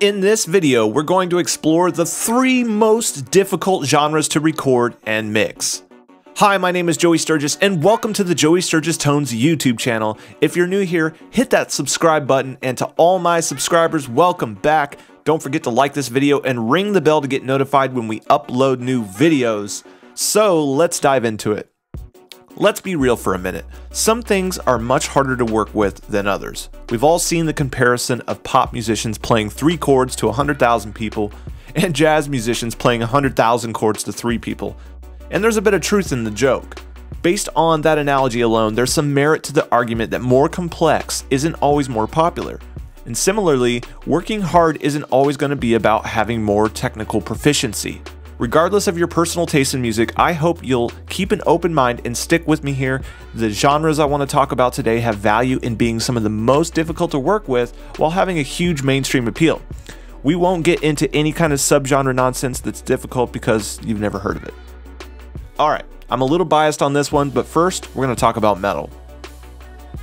In this video, we're going to explore the three most difficult genres to record and mix. Hi, my name is Joey Sturgis, and welcome to the Joey Sturgis Tones YouTube channel. If you're new here, hit that subscribe button, and to all my subscribers, welcome back. Don't forget to like this video and ring the bell to get notified when we upload new videos. So let's dive into it. Let's be real for a minute. Some things are much harder to work with than others. We've all seen the comparison of pop musicians playing three chords to 100,000 people and jazz musicians playing 100,000 chords to three people. And there's a bit of truth in the joke. Based on that analogy alone, there's some merit to the argument that more complex isn't always more popular. And similarly, working hard isn't always going to be about having more technical proficiency. Regardless of your personal taste in music, I hope you'll keep an open mind and stick with me here. The genres I want to talk about today have value in being some of the most difficult to work with while having a huge mainstream appeal. We won't get into any kind of subgenre nonsense that's difficult because you've never heard of it. Alright, I'm a little biased on this one, but first, we're going to talk about metal.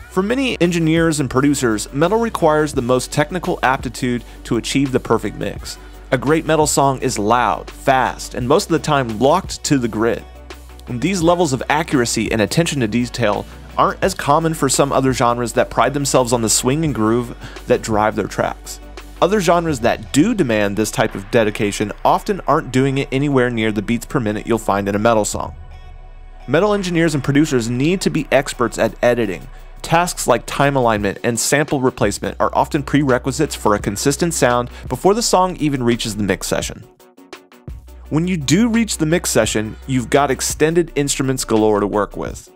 For many engineers and producers, metal requires the most technical aptitude to achieve the perfect mix. A great metal song is loud, fast, and most of the time locked to the grid. And these levels of accuracy and attention to detail aren't as common for some other genres that pride themselves on the swing and groove that drive their tracks. Other genres that do demand this type of dedication often aren't doing it anywhere near the beats per minute you'll find in a metal song. Metal engineers and producers need to be experts at editing, Tasks like time alignment and sample replacement are often prerequisites for a consistent sound before the song even reaches the mix session. When you do reach the mix session, you've got extended instruments galore to work with.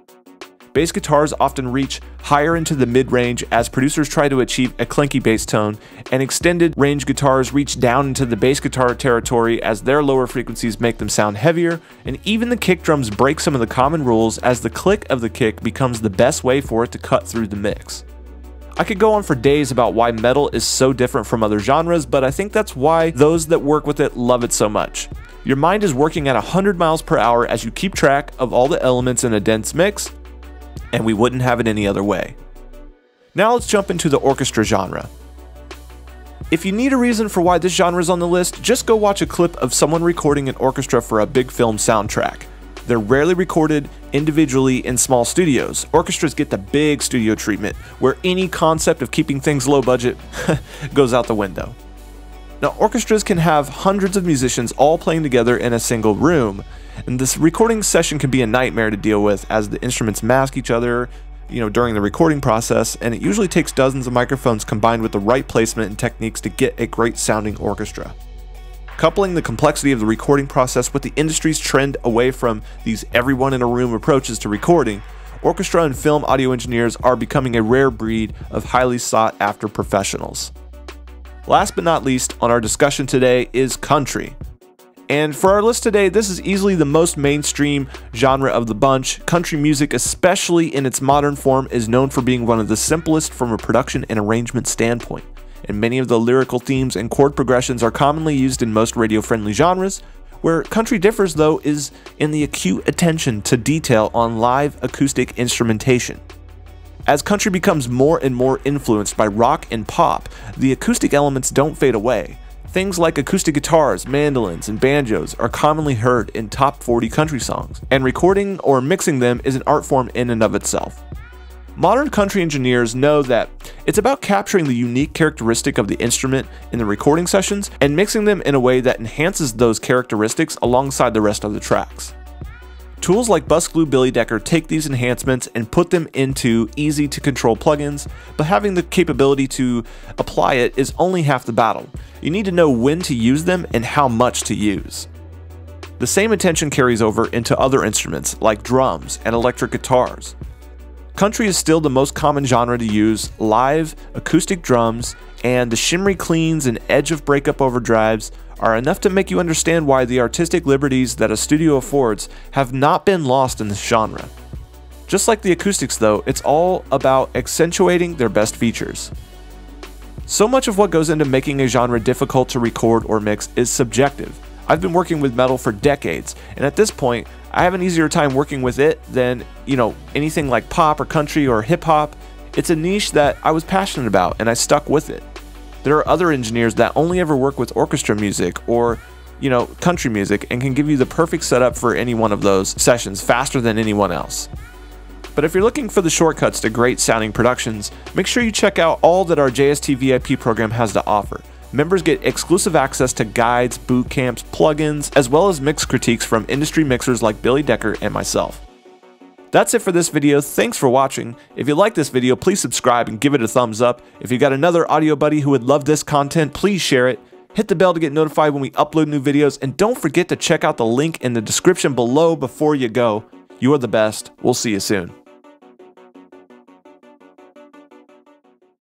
Bass guitars often reach higher into the mid range as producers try to achieve a clanky bass tone, and extended range guitars reach down into the bass guitar territory as their lower frequencies make them sound heavier, and even the kick drums break some of the common rules as the click of the kick becomes the best way for it to cut through the mix. I could go on for days about why metal is so different from other genres, but I think that's why those that work with it love it so much. Your mind is working at 100 miles per hour as you keep track of all the elements in a dense mix, and we wouldn't have it any other way. Now let's jump into the orchestra genre. If you need a reason for why this genre is on the list, just go watch a clip of someone recording an orchestra for a big film soundtrack. They're rarely recorded individually in small studios. Orchestras get the big studio treatment, where any concept of keeping things low budget goes out the window. Now, orchestras can have hundreds of musicians all playing together in a single room, and this recording session can be a nightmare to deal with as the instruments mask each other, you know, during the recording process, and it usually takes dozens of microphones combined with the right placement and techniques to get a great sounding orchestra. Coupling the complexity of the recording process with the industry's trend away from these everyone in a room approaches to recording, orchestra and film audio engineers are becoming a rare breed of highly sought after professionals. Last but not least on our discussion today is country. And for our list today, this is easily the most mainstream genre of the bunch. Country music, especially in its modern form, is known for being one of the simplest from a production and arrangement standpoint. And many of the lyrical themes and chord progressions are commonly used in most radio friendly genres. Where country differs, though, is in the acute attention to detail on live acoustic instrumentation. As country becomes more and more influenced by rock and pop, the acoustic elements don't fade away. Things like acoustic guitars, mandolins, and banjos are commonly heard in top 40 country songs, and recording or mixing them is an art form in and of itself. Modern country engineers know that it's about capturing the unique characteristic of the instrument in the recording sessions and mixing them in a way that enhances those characteristics alongside the rest of the tracks. Tools like Busglue Billy Decker take these enhancements and put them into easy to control plugins, but having the capability to apply it is only half the battle. You need to know when to use them and how much to use. The same attention carries over into other instruments like drums and electric guitars. Country is still the most common genre to use live acoustic drums, and the shimmery cleans and edge of breakup overdrives are enough to make you understand why the artistic liberties that a studio affords have not been lost in this genre. Just like the acoustics though, it's all about accentuating their best features. So much of what goes into making a genre difficult to record or mix is subjective. I've been working with metal for decades, and at this point, I have an easier time working with it than, you know, anything like pop or country or hip hop. It's a niche that I was passionate about and I stuck with it. There are other engineers that only ever work with orchestra music or you know, country music and can give you the perfect setup for any one of those sessions faster than anyone else. But if you're looking for the shortcuts to great sounding productions, make sure you check out all that our JST VIP program has to offer. Members get exclusive access to guides, boot camps, plugins, as well as mix critiques from industry mixers like Billy Decker and myself. That's it for this video. Thanks for watching. If you like this video, please subscribe and give it a thumbs up. If you got another audio buddy who would love this content, please share it. Hit the bell to get notified when we upload new videos, and don't forget to check out the link in the description below before you go. You are the best. We'll see you soon.